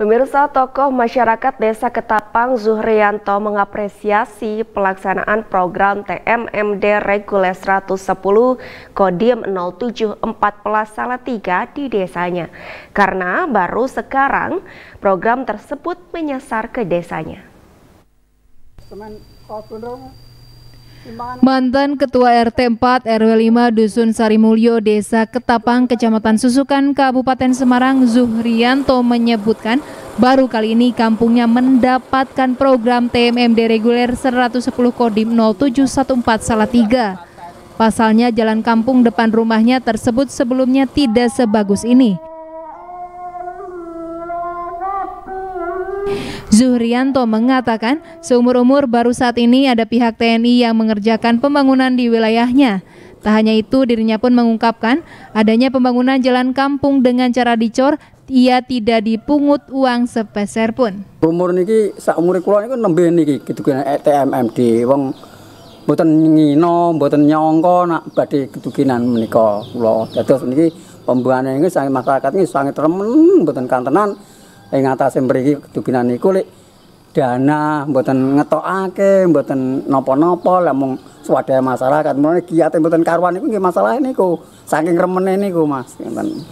Pemirsa tokoh masyarakat Desa Ketapang Zuhrianto mengapresiasi pelaksanaan program TMMD Reguler 110 Kodim 074 Salatiga di desanya. Karena baru sekarang program tersebut menyasar ke desanya. Mantan Ketua RT 4 RW 5 Dusun Sarimulyo Desa Ketapang Kecamatan Susukan Kabupaten Semarang Zuhrianto menyebutkan baru kali ini kampungnya mendapatkan program TMMD reguler 110 Kodim 0714 Salatiga. Pasalnya jalan kampung depan rumahnya tersebut sebelumnya tidak sebagus ini. Zuhrianto mengatakan seumur-umur baru saat ini ada pihak TNI yang mengerjakan pembangunan di wilayahnya. Tak hanya itu, dirinya pun mengungkapkan adanya pembangunan jalan kampung dengan cara dicor, ia tidak dipungut uang sepeser pun. Umur niki umur kula niku nembe niki gitu kan TMMD wong mboten ngino, mboten nyangka nak badhe keduginan menika kula. Dados niki pembangunan ini sangat masyarakat ini sangat remen mboten kantenan ing atase mriki keduginan niku lek dana mboten ngetokake, mboten napa-napa lek mung swadaya masyarakat. Mulane kiate mboten karuan niku nggih masalah niku. Saking remene niku Mas. Ngeten.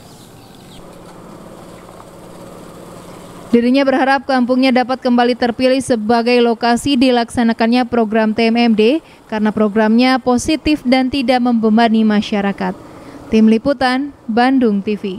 Dirinya berharap kampungnya dapat kembali terpilih sebagai lokasi dilaksanakannya program TMMD karena programnya positif dan tidak membebani masyarakat. Tim Liputan, Bandung TV